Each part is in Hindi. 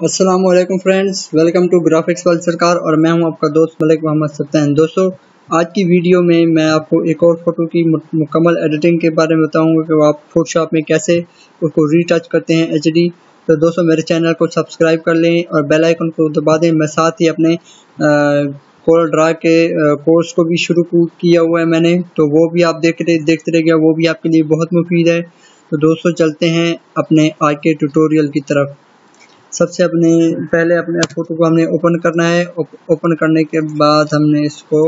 वालेकुम फ्रेंड्स वेलकम टू ग्राफिक्स वाल सरकार और मैं हूँ आपका दोस्त मलिक मोहम्मद सत्तान दोस्तों, आज की वीडियो में मैं आपको एक और फ़ोटो की मुकम्मल एडिटिंग के बारे में बताऊँगा कि आप फोटोशॉप में कैसे उसको रीटच करते हैं एचडी तो दोस्तों, मेरे चैनल को सब्सक्राइब कर लें और बेल आइकन को दबा दें। मैं साथ ही अपने कोल ड्रा के कोर्स को भी शुरू किया हुआ है मैंने। तो वो भी आप देख रहे, देखते देखते रहिएगा वो भी आपके लिए बहुत मुफीद है। तो दोस्तों, चलते हैं अपने आज के ट्यूटोरियल की तरफ़। सबसे अपने, पहले अपने फ़ोटो को हमने ओपन करना है। ओपन करने के बाद हमने इसको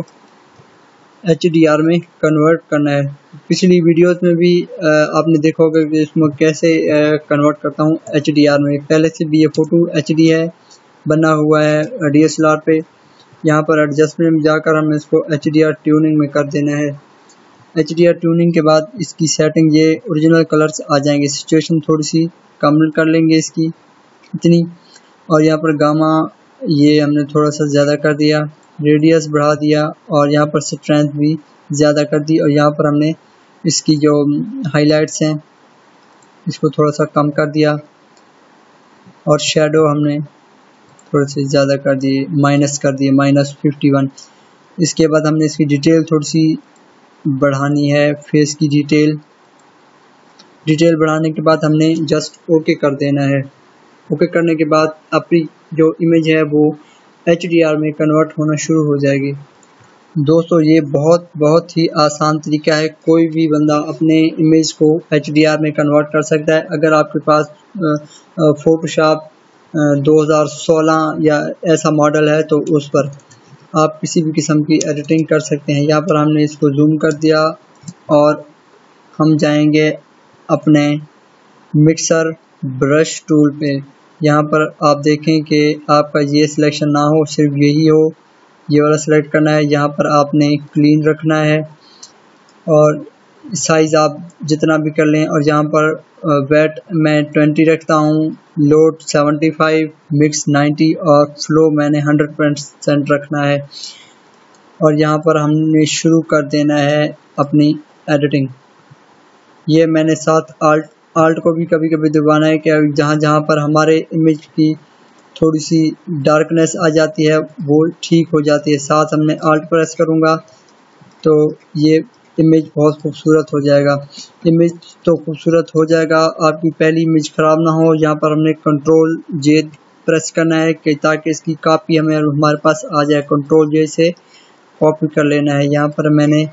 एचडीआर में कन्वर्ट करना है। पिछली वीडियोस में भी आपने देखा होगा कि इसमें कैसे कन्वर्ट करता हूँ HDR में। पहले से भी ये फ़ोटो एच है, बना हुआ है डीएसएलआर पे। यहाँ पर एडजस्टमेंट में जाकर हमें इसको एचडीआर ट्यूनिंग में कर देना है। एचडीआर ट्यूनिंग के बाद इसकी सेटिंग ये ओरिजिनल कलर्स आ जाएँगे। सिचुएशन थोड़ी सी कम कर लेंगे इसकी। इतनी। और यहाँ पर गामा, ये हमने थोड़ा सा ज़्यादा कर दिया, रेडियस बढ़ा दिया, और यहाँ पर स्ट्रेंथ भी ज़्यादा कर दी, और यहाँ पर हमने इसकी जो हाइलाइट्स हैं, इसको थोड़ा सा कम कर दिया, और शेडो हमने थोड़े से ज़्यादा कर दिए, माइनस कर दिए, माइनस फिफ्टी वन। इसके बाद हमने इसकी डिटेल थोड़ी सी बढ़ानी है, फेस की डिटेल। डिटेल बढ़ाने के बाद हमने जस्ट ओके कर देना है। ओके करने के बाद आपकी जो इमेज है वो एचडीआर में कन्वर्ट होना शुरू हो जाएगी। दोस्तों, ये बहुत बहुत ही आसान तरीका है। कोई भी बंदा अपने इमेज को एचडीआर में कन्वर्ट कर सकता है। अगर आपके पास फोटोशॉप 2016 या ऐसा मॉडल है तो उस पर आप किसी भी किस्म की एडिटिंग कर सकते हैं। यहाँ पर हमने इसको जूम कर दिया और हम जाएँगे अपने मिक्सर ब्रश टूल पे। यहाँ पर आप देखें कि आपका ये सिलेक्शन ना हो, सिर्फ़ यही हो, ये वाला सिलेक्ट करना है, यहाँ पर आपने क्लीन रखना है और साइज़ आप जितना भी कर लें और यहाँ पर वेट मैं ट्वेंटी रखता हूँ load seventy five mix ninety और फ्लो मैंने हंड्रेड परसेंट रखना है। और यहाँ पर हमने शुरू कर देना है अपनी एडिटिंग ये मैंने सात आल्ट आल्ट को भी कभी कभी दबाना है कि जहाँ जहाँ पर हमारे इमेज की थोड़ी सी डार्कनेस आ जाती है, वो ठीक हो जाती है। साथ हमने आल्ट प्रेस करूँगा तो ये इमेज बहुत खूबसूरत हो जाएगा। इमेज तो खूबसूरत हो जाएगा, आपकी पहली इमेज ख़राब ना हो। यहाँ पर हमने कंट्रोल जे प्रेस करना है कि ताकि इसकी कापी हमें हमारे पास आ जाए। कंट्रोल जे से कॉपी कर लेना है। यहाँ पर मैंने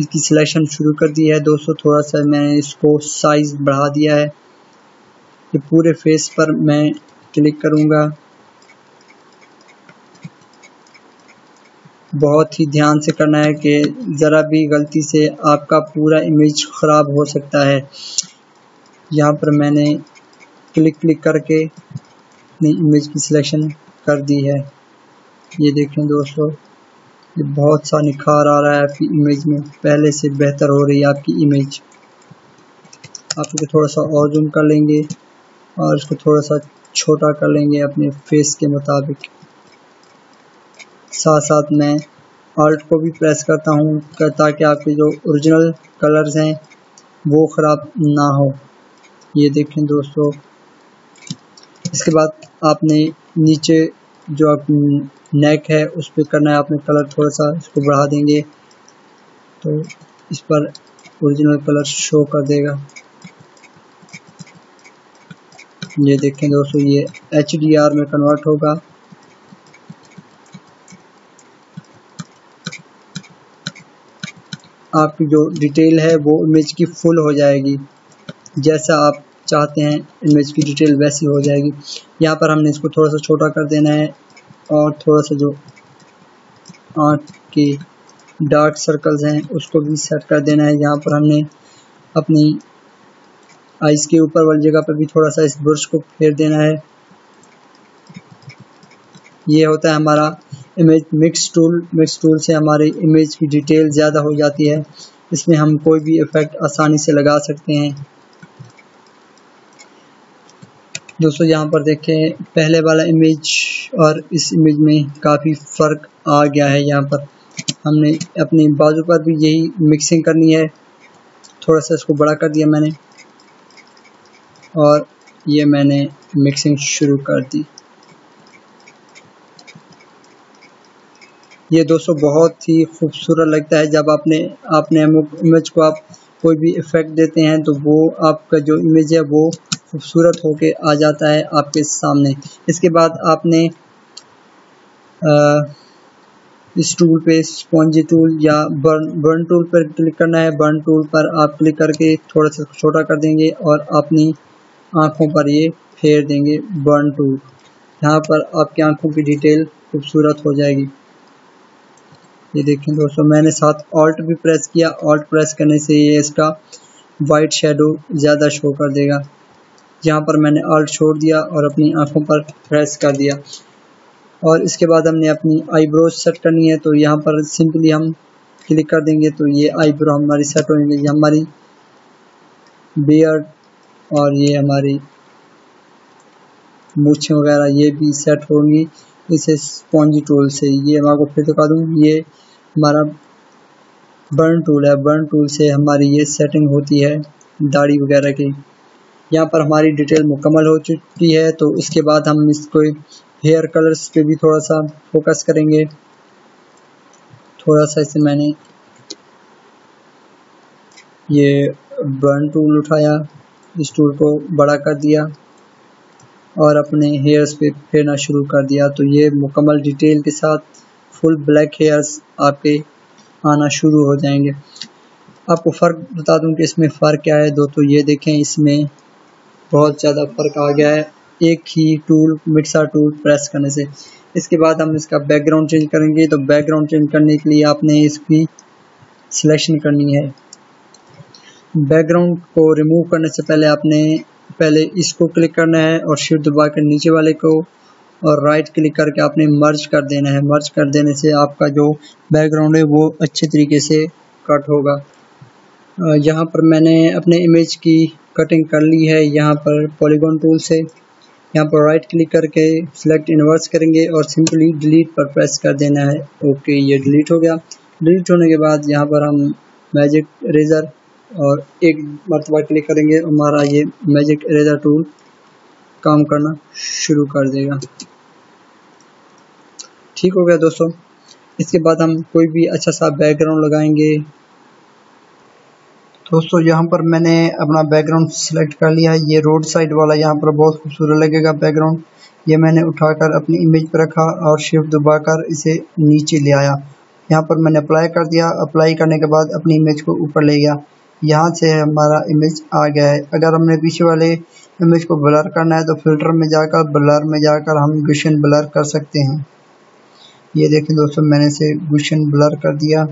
इसकी सिलेक्शन शुरू कर दी है। दोस्तों, थोड़ा सा मैंने इसको साइज़ बढ़ा दिया है। ये पूरे फेस पर मैं क्लिक करूँगा। बहुत ही ध्यान से करना है कि ज़रा भी गलती से आपका पूरा इमेज ख़राब हो सकता है। यहाँ पर मैंने क्लिक क्लिक करके अपनी इमेज की सिलेक्शन कर दी है। ये देखें दोस्तों। ये बहुत सा निखार आ रहा है आपकी इमेज में। पहले से बेहतर हो रही है आपकी इमेज आप इसको थोड़ा सा और जूम कर लेंगे और इसको थोड़ा सा छोटा कर लेंगे अपने फेस के मुताबिक। साथ साथ मैं आर्ट को भी प्रेस करता हूँ ताकि आपके जो ओरिजिनल कलर्स हैं, वो ख़राब ना हो। ये देखें दोस्तों। इसके बाद आपने नीचे जो आप नेक है, उस पर करना है आपने कलर थोड़ा सा इसको बढ़ा देंगे। तो इस पर ओरिजिनल कलर शो कर देगा। ये देखें दोस्तों, ये एचडीआर में कन्वर्ट होगा। आपकी जो डिटेल है, वो इमेज की फुल हो जाएगी। जैसा आप चाहते हैं इमेज की डिटेल वैसी हो जाएगी। यहाँ पर हमने इसको थोड़ा सा छोटा कर देना है। और थोड़ा सा जो आँख के डार्क सर्कल्स हैं, उसको भी सेट कर देना है। यहाँ पर हमने अपनी आइस के ऊपर वाली जगह पर भी थोड़ा सा इस ब्रश को फेर देना है। ये होता है हमारा image mix tool mix tool से हमारे इमेज की डिटेल ज़्यादा हो जाती है। इसमें हम कोई भी इफ़ेक्ट आसानी से लगा सकते हैं। दोस्तों, यहाँ पर देखें, पहले वाला इमेज और इस इमेज में काफ़ी फ़र्क आ गया है यहाँ पर। हमने अपने बाजू पर भी यही मिक्सिंग करनी है। थोड़ा सा इसको बड़ा कर दिया मैंने। और ये मैंने मिक्सिंग शुरू कर दी। ये दोस्तों बहुत ही खूबसूरत लगता है। जब आपने आपने इमेज को आप कोई भी इफ़ेक्ट देते हैं तो वो आपका जो इमेज है, वो खूबसूरत होके आ जाता है आपके सामने। इसके बाद आपने आ, इस टूल पे स्पॉन्जी टूल या बर्न बर्न टूल पर क्लिक करना है। बर्न टूल पर आप क्लिक करके थोड़ा सा छोटा कर देंगे और अपनी आँखों पर ये फेर देंगे बर्न टूल यहाँ पर आपकी आँखों की डिटेल खूबसूरत हो जाएगी। ये देखें दोस्तों मैंने साथ ऑल्ट भी प्रेस किया। ऑल्ट प्रेस करने से ये इसका वाइट शेडो ज़्यादा शो कर देगा। यहाँ पर मैंने ऑल्ट छोड़ दिया और अपनी आँखों पर प्रेस कर दिया। और इसके बाद हमने अपनी आईब्रोज सेट करनी है तो यहाँ पर सिंपली हम क्लिक कर देंगे तो ये आईब्रो हमारी सेट होंगे ये हमारी बियर्ड और ये हमारी मूछें वगैरह, ये भी सेट होंगी इसे स्पॉन्जी टूल से। ये मैं आपको फिर दिखा दूँ, ये हमारा बर्न टूल है। बर्न टूल से हमारी ये सेटिंग होती है दाढ़ी वगैरह की। यहाँ पर हमारी डिटेल मुकम्मल हो चुकी है तो इसके बाद हम इसको हेयर कलर्स पे भी थोड़ा सा फोकस करेंगे। थोड़ा सा इसे मैंने ये बर्न टूल उठाया, इस टूल को बड़ा कर दिया और अपने हेयर्स पे फेरना शुरू कर दिया। तो ये मुकम्मल डिटेल के साथ फुल ब्लैक हेयर्स आपके आना शुरू हो जाएँगे। आपको फ़र्क बता दूँ कि इसमें फ़र्क क्या है? दो तो ये देखें, इसमें बहुत ज़्यादा फ़र्क आ गया है। एक ही टूल मिक्सा टूल प्रेस करने से। इसके बाद हम इसका बैकग्राउंड चेंज करेंगे। तो बैकग्राउंड चेंज करने के लिए आपने इसकी सिलेक्शन करनी है। बैकग्राउंड को रिमूव करने से पहले आपने पहले इसको क्लिक करना है और शिफ्ट दबा कर नीचे वाले को और राइट क्लिक करके आपने मर्ज कर देना है। मर्ज कर देने से आपका जो बैकग्राउंड है वो अच्छे तरीके से कट होगा। यहाँ पर मैंने अपने इमेज की कटिंग कर ली है, यहाँ पर पॉलीगॉन टूल से। यहाँ पर राइट क्लिक करके सिलेक्ट इन्वर्स करेंगे और सिंपली डिलीट पर प्रेस कर देना है। ओके ये डिलीट हो गया। डिलीट होने के बाद यहाँ पर हम मैजिक रेज़र और एक मरतबा क्लिक करेंगे। हमारा ये मैजिक रेज़र टूल काम करना शुरू कर देगा। ठीक हो गया दोस्तों। इसके बाद हम कोई भी अच्छा सा बैकग्राउंड लगाएँगे। दोस्तों, यहाँ पर मैंने अपना बैकग्राउंड सेलेक्ट कर लिया है। ये रोड साइड वाला यहाँ पर बहुत खूबसूरत लगेगा बैकग्राउंड ये मैंने उठाकर अपनी इमेज पर रखा और शिफ्ट दबाकर इसे नीचे ले आया। यहाँ पर मैंने अप्लाई कर दिया। अप्लाई करने के बाद अपनी इमेज को ऊपर ले गया। यहाँ से हमारा इमेज आ गया है। अगर हमने पीछे वाले इमेज को ब्लर करना है तो फ़िल्टर में जाकर ब्लर में जाकर हम गुशन ब्लर कर सकते हैं। ये देखें दोस्तों, मैंने इसे गुशन ब्लर कर दिया।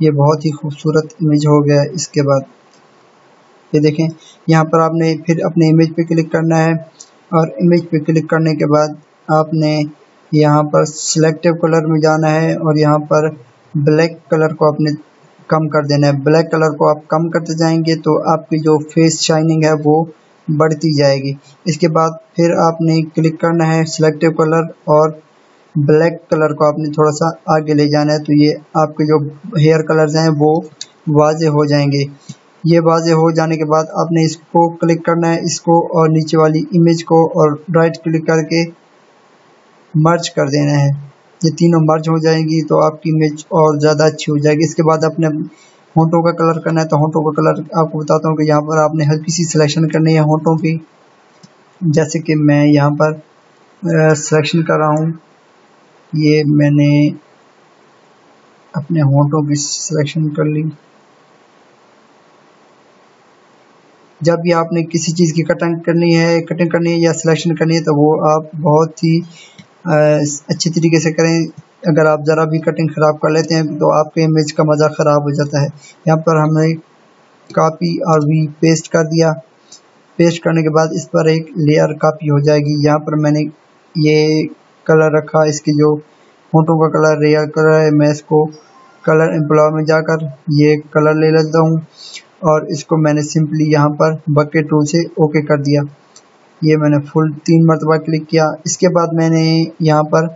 ये बहुत ही खूबसूरत इमेज हो गया है इसके बाद। ये देखें, यहाँ पर आपने फिर अपने इमेज पे क्लिक करना है और इमेज पे क्लिक करने के बाद आपने यहाँ पर सिलेक्टिव कलर में जाना है और यहाँ पर ब्लैक कलर को आपने कम कर देना है। ब्लैक कलर को आप कम करते जाएँगे तो आपकी जो फेस शाइनिंग है वो बढ़ती जाएगी। इसके बाद फिर आपने क्लिक करना है सिलेक्टिव कलर और ब्लैक कलर को आपने थोड़ा सा आगे ले जाना है तो ये आपके जो हेयर कलर्स हैं, वो वाजे हो जाएँगे। ये वाजे हो जाने के बाद आपने इसको क्लिक करना है, इसको और नीचे वाली इमेज को और राइट क्लिक करके मर्ज कर देना है। ये तीनों मर्ज हो जाएँगी तो आपकी इमेज और ज़्यादा अच्छी हो जाएगी। इसके बाद अपने होंठों का कलर करना है तो होंठों का कलर आपको बताता हूँ कि यहाँ पर आपने हल्की सी सिलेक्शन करनी है होंठों की। जैसे कि मैं यहाँ पर सिलेक्शन कर रहा हूँ। ये मैंने अपने होंठों की सिलेक्शन कर ली। जब भी आपने किसी चीज़ की कटिंग करनी है कटिंग करनी है या सिलेक्शन करनी है तो वो आप बहुत ही अच्छी तरीके से करें। अगर आप ज़रा भी कटिंग ख़राब कर लेते हैं तो आपके इमेज का मज़ा ख़राब हो जाता है। यहाँ पर हमने कापी और भी पेस्ट कर दिया। पेस्ट करने के बाद इस पर एक लेयर कापी हो जाएगी। यहाँ पर मैंने ये कलर रखा, इसकी जो होठों का कलर रेयर कलर है, मैं इसको कलर एम्प्लॉय में जाकर ये कलर ले लेता हूँ और इसको मैंने सिंपली यहाँ पर बकेट टूल से ओके कर दिया। ये मैंने फुल तीन मरतबा क्लिक किया। इसके बाद मैंने यहाँ पर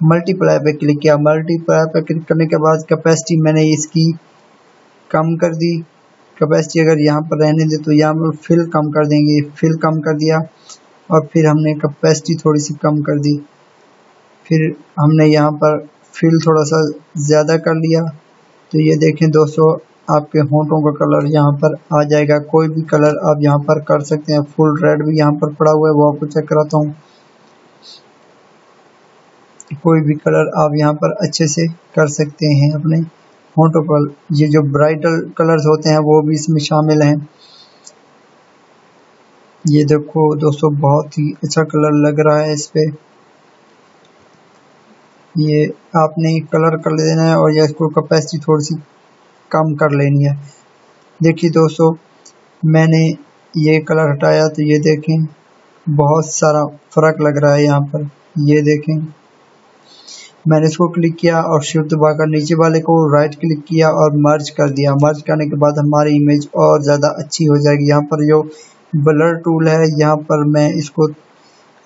मल्टीप्लाई पे क्लिक किया। मल्टीप्लाई पे क्लिक करने के बाद कैपेसिटी मैंने इसकी कम कर दी। कैपेसिटी अगर यहाँ पर रहने दे तो यहाँ पर फिल कम कर देंगे। फिल कम कर दिया और फिर हमने कैपेसिटी थोड़ी सी कम कर दी। फिर हमने यहाँ पर फिल थोड़ा सा ज़्यादा कर लिया। तो ये देखें दोस्तों, आपके होंठों का कलर यहाँ पर आ जाएगा। कोई भी कलर आप यहाँ पर कर सकते हैं। फुल रेड भी यहाँ पर पड़ा हुआ है, वो आपको चेक कराता हूँ। कोई भी कलर आप यहाँ पर अच्छे से कर सकते हैं अपने होंठों पर। ये जो ब्राइटल कलर्स होते हैं, वो भी इसमें शामिल हैं। ये देखो दोस्तों, बहुत ही अच्छा कलर लग रहा है इस पे। ये आपने कलर कर देना है और ये इसको कैपेसिटी थोड़ी सी कम कर लेनी है। देखिए दोस्तों, मैंने ये कलर हटाया तो ये देखें, बहुत सारा फ़र्क लग रहा है यहाँ पर। ये देखें, मैंने इसको क्लिक किया और शिफ्ट दबाकर नीचे वाले को राइट क्लिक किया और मर्ज कर दिया। मर्ज करने के बाद हमारी इमेज और ज़्यादा अच्छी हो जाएगी। यहाँ पर जो ब्लर टूल है, यहाँ पर मैं इसको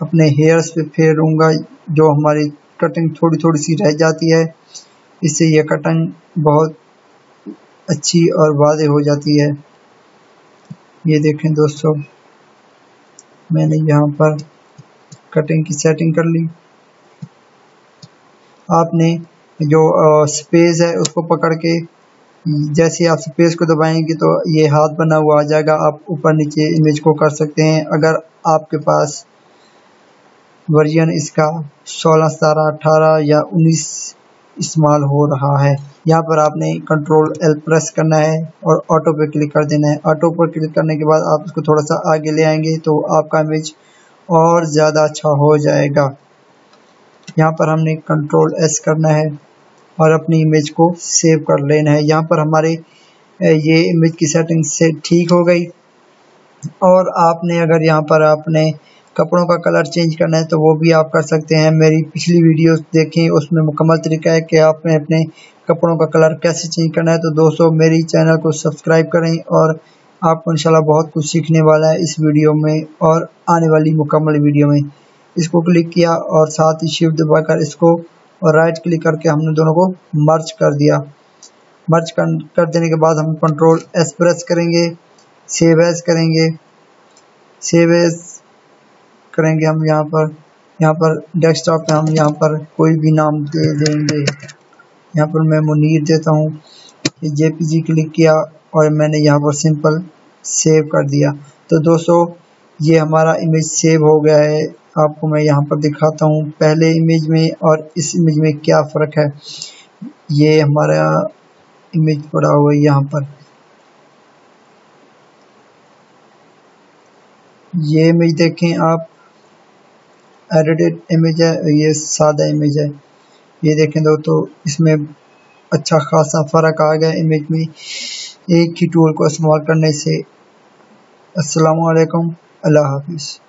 अपने हेयर्स पे फेरूँगा जो हमारी कटिंग थोड़ी थोड़ी सी रह जाती है। इससे यह कटिंग बहुत अच्छी और वादे हो जाती है। ये देखें दोस्तों, मैंने यहाँ पर कटिंग की सेटिंग कर ली। आपने जो स्पेस है उसको पकड़ के, जैसे आप स्पेस को दबाएँगे तो ये हाथ बना हुआ आ जाएगा। आप ऊपर नीचे इमेज को कर सकते हैं। अगर आपके पास वर्जन इसका सोलह, सतारह, अठारह या उन्नीस इस्तेमाल हो रहा है। यहाँ पर आपने कंट्रोल एल प्रेस करना है और ऑटो पे क्लिक कर देना है। ऑटो पर क्लिक करने के बाद आप इसको थोड़ा सा आगे ले आएँगे तो आपका इमेज और ज़्यादा अच्छा हो जाएगा। यहाँ पर हमने कंट्रोल एस करना है और अपनी इमेज को सेव कर लेना है। यहाँ पर हमारे ये इमेज की सेटिंग से ठीक हो गई। और आपने अगर यहाँ पर आपने कपड़ों का कलर चेंज करना है तो वो भी आप कर सकते हैं। मेरी पिछली वीडियोस देखें उसमें मुकम्मल तरीका है कि आपने अपने कपड़ों का कलर कैसे चेंज करना है। तो दोस्तों मेरी चैनल को सब्सक्राइब करें और आपको इंशाल्लाह बहुत कुछ सीखने वाला है इस वीडियो में और आने वाली मुकम्मल वीडियो में। इसको क्लिक किया और साथ ही शिफ्ट दबाकर इसको और राइट क्लिक करके हमने दोनों को मर्च कर दिया। मर्च कर, कर देने के बाद हम कंट्रोल एस प्रेस करेंगे सेव एज करेंगे। सेव एज करेंगे हम यहाँ पर यहाँ पर डेस्कटॉप पे हम यहाँ पर कोई भी नाम दे देंगे। यहाँ पर मैं मुनीर देता हूँ। जेपीजी क्लिक किया और मैंने यहाँ पर सिंपल सेव कर दिया। तो दोस्तों, ये हमारा इमेज सेव हो गया है। आपको मैं यहाँ पर दिखाता हूँ पहले इमेज में और इस इमेज में क्या फ़र्क है। ये हमारा इमेज पड़ा हुआ है यहाँ पर। ये इमेज देखें आप। एडिटेड इमेज है, ये सादा इमेज है। ये देखें दोस्तों, इसमें अच्छा खासा फ़र्क आ गया इमेज में। एक ही टूल को इस्तेमाल करने से। अस्सलाम वालेकुम अल्लाह हाफिज़